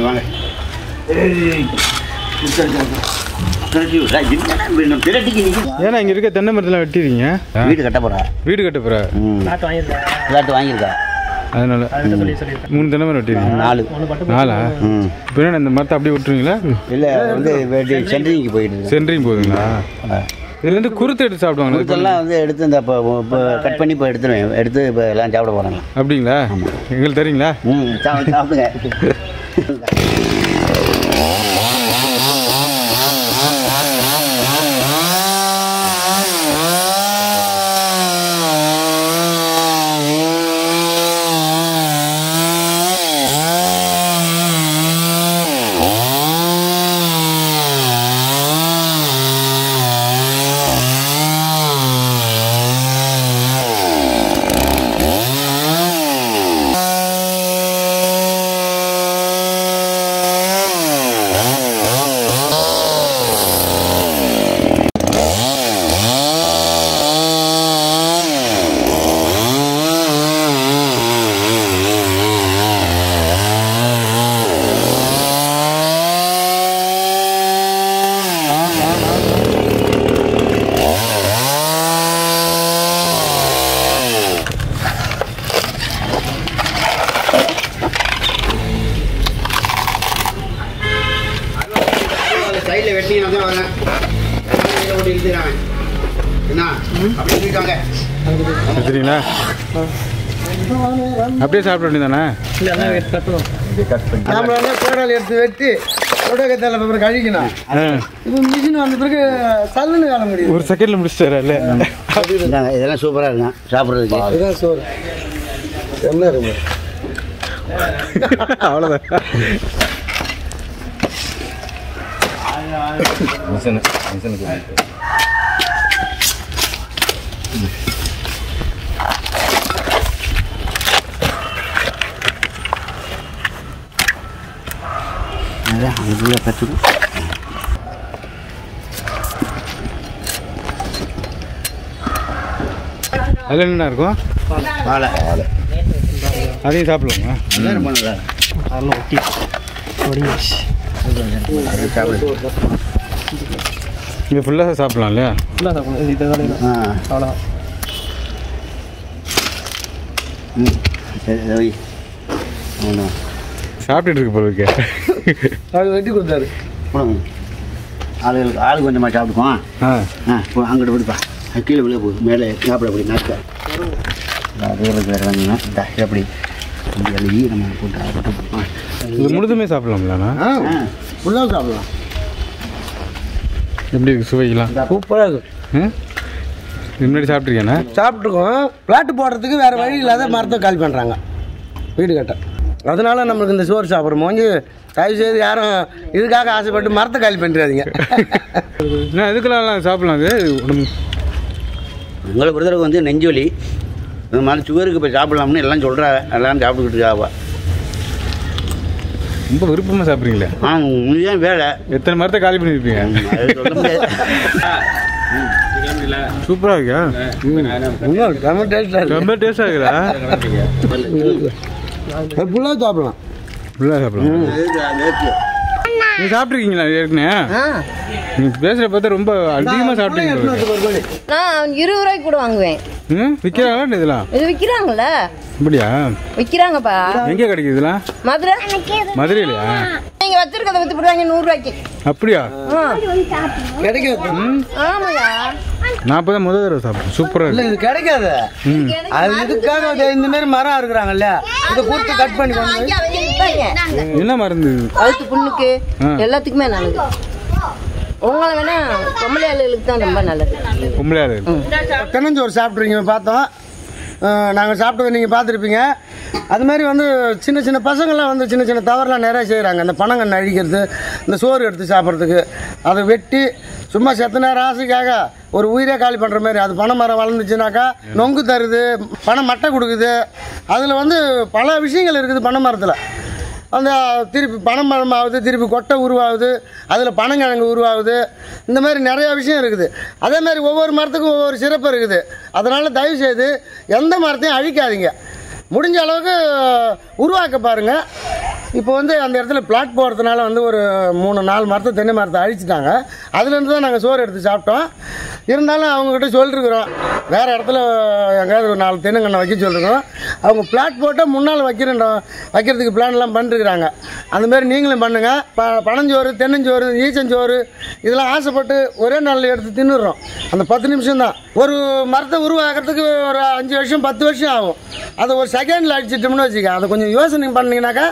வாங்க. ஏன்னா இங்கே இருக்க தென்னை மரத்தெல்லாம் வெட்டிடுவீங்க வீடு கட்ட போறா. வீடு கட்ட வாங்கியிருக்கேன் விளையாட்டு வாங்கியிருக்கா? அதனால மூணு தென்னை மரம் வெட்டிடுவீங்க நாலு. நாலா? ம். இப்போ இந்த மரத்தை அப்படியே விட்டுருவீங்களா? இல்லை வந்து சென்ட்ரிங்க்கு போயிட்டு இருக்கு சென்ட்ரிங் போகுதுங்களா இதுலேருந்து குருத்து எடுத்து சாப்பிடுவாங்களா? இதெல்லாம் வந்து எடுத்து இந்த இப்போ கட் பண்ணி இப்போ எடுத்துருவேன். எடுத்து இப்போ எல்லாம் சாப்பிட போகிறாங்க அப்படிங்களா? எங்களுக்கு தரீங்களா ம் சாப்பிடு சாப்பிடுங்க. வெட்டி வந்து வரேன் ஓட்டி இழுத்துக்கிறாங்க என்ன? அப்படி இருக்காங்க. வச்சுறீங்களா அப்படியே சாப்பிட வேண்டியதானே கோடால் எடுத்து வெட்டி கொடக்கத்தால அப்புறம் கழிக்கணும் இப்போ மிஷின் வந்த பிறகு சல்லுன்னு காண முடியும். ஒரு செகண்டில் முடிச்சிட்டாரா இல்லை? இதெல்லாம் சூப்பராக இருக்கும் சாப்பிட்றதுக்கு. அதுதான் சோறு என்ன இருக்கு? அவ்வளோதான் அதான் அதுக்குள்ளே கற்றுக்கும் அதில் என்ன இருக்கும் வாழை வாழை அதையும் சாப்பிடுவோங்க அதெல்லாம் ஒட்டி இங்கே ஃபுல்லாக சாப்பிடலாம் இல்லையா? ஃபுல்லாக சாப்பிடணும் இது இதை தான் ஆ. அவ்வளோதான் இதை சாப்பிட்டுட்டு இருக்கு போல இருக்கே. அது வெட்டி கொடுத்தாரு. போடுங்க ஆளுகளுக்கு ஆள் கொஞ்சமாக சாப்பிடுவோம் ஆ? ஆ. போ அங்கிட்டு விடுப்பா அது கீழே விழ போகுது. மேலே சாப்பிட அப்படி இந்த எப்படி எழுதி நம்ம போட்டு. இது முழுதுமே சாப்பிடலாம்லண்ணா ஆ ஃபுல்லாக சாப்பிடலாம். எப்படி இருக்கு சுவைக்கலாம் சூப்பராக இருக்கும் ம் இது முன்னாடி சாப்பிட்ருக்கேண்ணா சாப்பிட்ருக்கோம் பிளாட்டு போடுறதுக்கு வேறு வழி இல்லாத மரத்தை காலி பண்ணுறாங்க வீடு கட்ட. அதனால நம்மளுக்கு இந்த சோறு சாப்பிட்றோம் மோஞ்சு தயவு செய்து யாரும் இதுக்காக ஆசைப்பட்டு மரத்தை காலி பண்ணிடாதீங்க. என்ன இதுக்கெல்லாம் சாப்பிடலாம் அது. உடம்பு. எங்களை பொறுத்தளவுக்கு வந்து நெஞ்சு வலி. இந்த மாதிரி சுகருக்கு இப்போ சாப்பிடலாம்னு எல்லாம் சொல்கிறாங்க எல்லாம் சாப்பிட்டுக்கிட்டு இருக்காவா ரொம்ப விருப்பமாக சாப்பிட்றீங்களே? ஆ இதுதான் வேலை. எத்தனை மரத்தை காலி பண்ணியிருப்பீங்க அது சொல்ல முடியாது. சூப்பராக இருக்கா? ரொம்ப டேஸ்டாக ரொம்ப டேஸ்டாக இருக்குதா ஃபுல்லாக சாப்பிடலாம். ஃபுல்லாக சாப்பிடலாம். நீ சாப்பிட்ருக்கீங்களா ஏற்கனவே? நீங்கள் பேசுகிற பார்த்தா ரொம்ப அதிகமாக சாப்பிட்டீங்க. நான் இருபது ரூபாய்க்கு கூட வாங்குவேன். ம்? விற்கிறாங்களா இதெல்லாம்? இது விற்கிறாங்கல்ல அப்படியா? விற்கிறாங்கப்பா எங்கே கிடைக்குது இதெல்லாம்? மதுரை. மதுரையிலையா? நீங்க வச்சிருக்கத வித்து போடுவாங்க நூறு ரூபாய்க்கு அப்படியா. கிடைக்காது. ஆமாயா. நான் முதல் தடவை சாப்பிட்டேன் சூப்பராக இல்லை இருக்கு இது கிடைக்காது அது இதுக்காக இந்த மாதிரி மரம் இருக்கிறாங்கல்ல இதை கொடுத்து கட் பண்ணி என்ன மருந்து இது? கழுத்து புண்ணுக்கு. எல்லாத்துக்குமே நல்லது. உங்களை வேணா பொம்பளை ஆளுகளுக்கு தான் ரொம்ப நல்லது. பொம்பளையா இருக்கு தென்னஞ்சோறு சாப்பிட்றீங்க பார்த்தோம். நாங்கள் சாப்பிட்டதை நீங்கள் பார்த்துருப்பீங்க. அது மாதிரி வந்து சின்ன சின்ன பசங்கள்லாம் வந்து சின்ன சின்ன தவறுலாம் நிறைய செய்கிறாங்க இந்த பனங்கன்று அழிக்கிறது இந்த சோறு எடுத்து சாப்பிட்றதுக்கு. அதை வெட்டி சும்மா செத்த நேரம் ஆசைக்காக ஒரு உயிரே காலி பண்ணுற மாதிரி. அது பனை மரம் வளர்ந்துச்சுனாக்கா நொங்கு தருது பனை மட்டை கொடுக்குது. அதில் வந்து பல விஷயங்கள் இருக்குது பனை மரத்தில். அந்த திருப்பி பணம் மரம் ஆகுது திருப்பி கொட்டை உருவாகுது அதில் பனங்கிழங்கு உருவாகுது இந்த மாதிரி நிறையா விஷயம் இருக்குது. அதே மாதிரி ஒவ்வொரு மரத்துக்கும் ஒவ்வொரு சிறப்பு இருக்குது. அதனால் தயவுசெய்து எந்த மரத்தையும் அழிக்காதீங்க. முடிஞ்ச அளவுக்கு உருவாக்க பாருங்கள் இப்போ வந்து அந்த இடத்துல பிளாட் போகிறதுனால வந்து ஒரு மூணு நாலு மரத்தை தென்னை மரத்தை அழிச்சிட்டாங்க. அதுலேருந்து தான் நாங்கள் சோறு எடுத்து சாப்பிட்டோம். இருந்தாலும் அவங்கக்கிட்ட சொல்லிருக்கிறோம். வேறு இடத்துல எங்கேயாவது ஒரு நாலு தென்னங்கண்ணை வைக்க சொல்லிருக்கோம் அவங்க பிளாட் போட்டால் முன்னால் வைக்கிறேன் வைக்கிறதுக்கு பிளான்லாம் பண்ணிருக்கிறாங்க. அந்த மாதிரி நீங்களும் பண்ணுங்கள் ப பனஞ்சோறு தென்னஞ்சோறு ஈச்சஞ்சோறு இதெல்லாம் ஆசைப்பட்டு ஒரே நாளில் எடுத்து தின்னுடுறோம். அந்த பத்து நிமிஷம் தான். ஒரு மரத்தை உருவாக்குறதுக்கு ஒரு அஞ்சு வருஷம் பத்து வருஷம் ஆகும். அதை ஒரு செகண்டில் அடிச்சிட்டோம்னு வச்சுக்க அதை கொஞ்சம் யோசனை பண்ணீங்கன்னாக்கா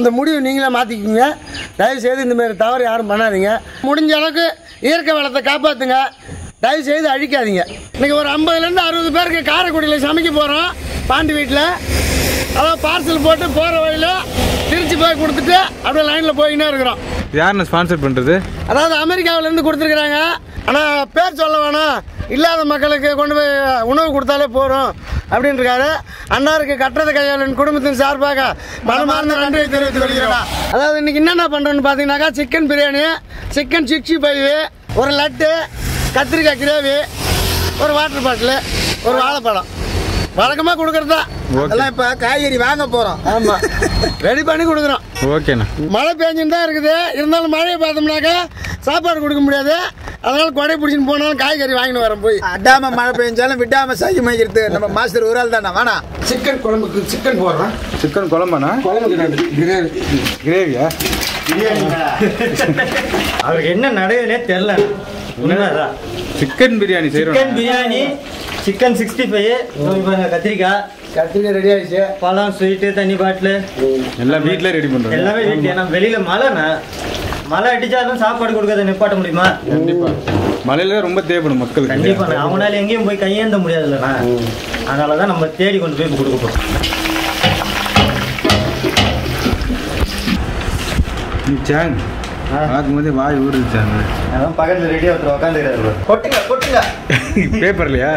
அந்த முடிவு நீங்களே மாற்றிக்கிங்க தயவுசெய்து இந்த மாதிரி தவறு யாரும் பண்ணாதீங்க. முடிஞ்ச அளவுக்கு இயற்கை வளத்தை காப்பாற்றுங்க தயவு செய்து அழிக்காதீங்க. இன்னைக்கு ஒரு ஐம்பதுலேருந்து அறுபது பேருக்கு காரைக்குடியில் சமைக்க போகிறோம் பாண்டி வீட்டில் அதான் பார்சல் போட்டு போகிற வழியில் திருச்சி போய் கொடுத்துட்டு அப்படியே லைனில் போயின்னே இருக்கிறோம். யாருன்னு ஸ்பான்சர் பண்ணுறது அதாவது அமெரிக்காவிலேருந்து கொடுத்துருக்குறாங்க. ஆனால் பேர் சொல்ல வேணாம். இல்லாத மக்களுக்கு கொண்டு போய் உணவு கொடுத்தாலே போகிறோம் அப்படின்னு இருக்காரு அன்னாருக்கு கட்டுறது கையாளின் குடும்பத்தின் சார்பாக மனமார்ந்த நன்றியை தெரிவித்துக் கொள்கிறேன் அதாவது இன்னைக்கு என்னென்ன பண்ணுறோன்னு பார்த்தீங்கன்னாக்கா chicken biryani chicken sixty five ஒரு லட்டு கத்திரிக்காய் கிரேவி ஒரு வாட்டர் பாட்டில் ஒரு வாழைப்பழம். வழக்கமாக கொடுக்குறது தான். அதெல்லாம் இப்போ காய்கறி வாங்க போகிறோம் ஆமாம் ரெடி பண்ணி கொடுக்குறோம். ஓகேண்ணா. மழை பெஞ்சுன்னு தான் இருக்குது. இருந்தாலும் மழையை பார்த்தோம்னாக்கா சாப்பாடு கொடுக்க முடியாது. அதனால கொடை பிடிச்சின்னு போனாலும் காய்கறி வாங்கிட்டு வரேன் போய். அடாம மழை பெஞ்சாலும் விடாம சகி மேய்க்கிறது நம்ம மாஸ்டர் ஒரு ஆள் தானே? வேணாம் சிக்கன் குழம்புக்கு சிக்கன் போடுறேன். சிக்கன் குழம்பாண்ணா குழம்புக்கு கிரேவி கிரேவியா அவருக்கு என்ன தெரியல. உண்மைதான் சிக்கன் பிரியாணி சிக்கன் செய்கிறோம் பிரியாணி சிக்கன் சிக்ஸ்டி ஃபைவ் கத்திரிக்காய் கத்திரிக்காய் ரெடி ஆயிடுச்சு. பழம் ஸ்வீட்டு தண்ணி பாட்டில். எல்லாம் வீட்டில் ரெடி பண்ணுறோம் எல்லாமே வீட்டு ஏன்னா வெளியில மழைண்ணா மழை அடிச்சாலும் சாப்பாடு கொடுக்கறத நிப்பாட்ட முடியுமா? கண்டிப்பாக மழையில ரொம்ப தேவைப்படும் மக்களுக்கு. கண்டிப்பா. அவனால எங்கேயும் போய் கையேந்த முடியாதுல்லண்ணா. அதனால தான் நம்ம தேடி கொண்டு போய் கொடுக்க போறோம். சாங் பார்க்கும்போது வாய் ஊறுது சாங் அதான் பக்கத்துல ரெடியாக ஒருத்தர் உட்காந்துக்கிறாரு கொட்டுங்க. பேப்பர்லையா?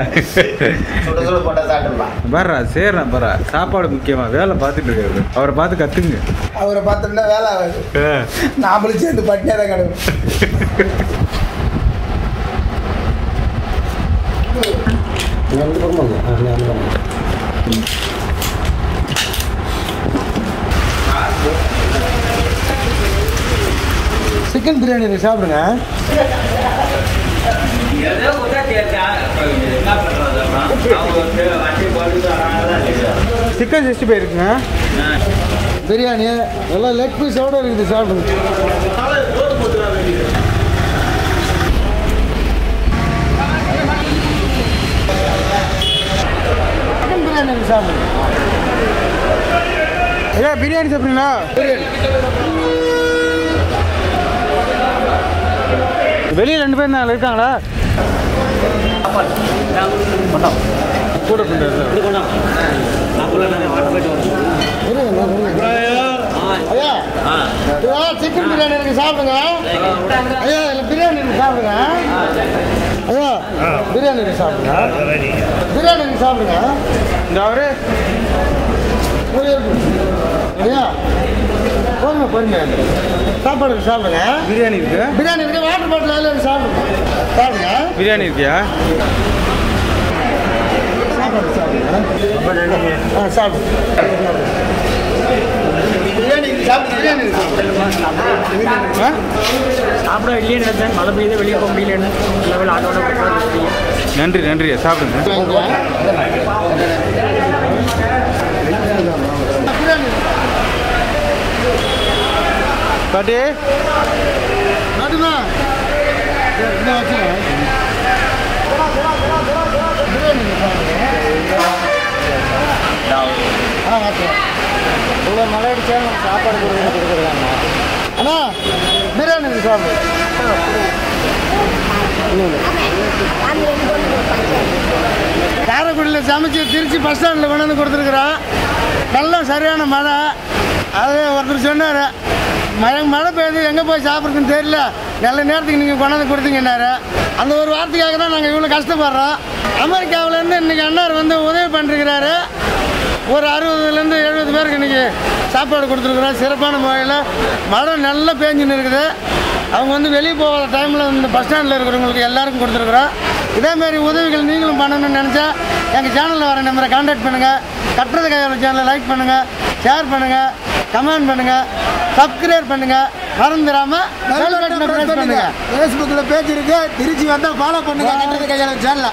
பாரா சரிண்ணா பாரா சாப்பாடு முக்கியமா வேலை பார்த்துட்டு இருக்காரு. அவரை பார்த்து கத்துங்க. அவரை பார்த்துருந்தா வேலை ஆகாது. நாமளும் சேர்ந்து பட்டினியாக தான் கிடக்கும். சிக்கன் பிரியாணி சாப்பிடுங்க. சிக்கன் சிக்ஸ்டி ஃபைவ் இருக்குங்க. பிரியாணி எல்லாம் லெக் பீஸோட இருக்குது சாப்பிடுங்க சிக்கன் பிரியாணி சாப்பிடுங்க ஐயா பிரியாணி சாப்பிடுங்களா வெளியே ரெண்டு பேர் இருக்காங்களா? கூட சிக்கன் பிரியாணி இருக்கு சாப்பிடுங்க. ஐயா பிரியாணி இருக்கு. சாப்பிடுங்க ஐயா பிரியாணி இருக்கு. சாப்பிடுங்க பிரியாணி இருக்கு சாப்பிடுங்க இந்த அவரு. ஐயா பொறுமை பொறுமை சாப்பாடு சாப்பிடுங்க பிரியாணி இருக்கு பிரியாணி இருக்கு வாட்டர் பாட்டில் சாப்பிடுங்க. சாப்பிடுங்க. பிரியாணி இருக்கியா? ஆ? சாப்பிட வெளியே நினைச்சேன் மழை பெய்யுது வெளியே போக முடியலன்னு லெவல் ஆட்டோட நன்றி நன்றி. சாப்பிடுங்க. பிரியாணி பாட்டி என்ன இந்த வச்சுருங்க பிரியாணி இருக்கு சாப்பிடுங்க ஆ இவ்வளோ மழை அடிச்சா சாப்பாடு கொடுக்குறது கொடுக்குறாங்க அண்ணா பிரியாணி சாப்பிடு. காரைக்குடியில் சமைச்சு திருச்சி பஸ் ஸ்டாண்டில் கொண்டு வந்து கொடுத்துருக்குறோம். நல்ல சரியான மழை. அது ஒருத்தர் சொன்னார் மழை மழை பெய்யுது எங்கே போய் சாப்பிட்றதுன்னு தெரியல. நல்ல நேரத்துக்கு நீங்கள் கொண்டாந்து கொடுத்தீங்கன்னாரு. அந்த ஒரு வார்த்தைக்காக தான் நாங்கள் இவ்வளோ கஷ்டப்படுறோம். அமெரிக்காவிலேருந்து இன்றைக்கி அண்ணார் வந்து உதவி பண்ணிருக்கிறாரு. ஒரு அறுபதுலேருந்து எழுபது பேருக்கு இன்றைக்கி சாப்பாடு கொடுத்துருக்குறோம். சிறப்பான முறையில். மழை நல்லா பேஞ்சுன்னு இருக்குது. அவங்க வந்து வெளியே போகிற டைமில் இந்த பஸ் ஸ்டாண்டில் இருக்கிறவங்களுக்கு எல்லாருக்கும் கொடுத்துருக்குறோம். இதேமாரி உதவிகள் நீங்களும் பண்ணணும்னு நினச்சா எங்கள் சேனலில் வர நம்பரை கான்டாக்ட் பண்ணுங்கள் கட்டுறது கையாள சேனலை லைக் பண்ணுங்கள் ஷேர் பண்ணுங்கள் கமெண்ட் பண்ணுங்கள் சப்ஸ்கிரைப் பண்ணுங்கள் மறந்துடாமல் பண்ணுங்கள் ஃபேஸ்புக்கில் பேஜ் இருக்கு. திருச்சி வந்தால் ஃபாலோ பண்ணுங்க. கட்டுறது கையாள சேனலை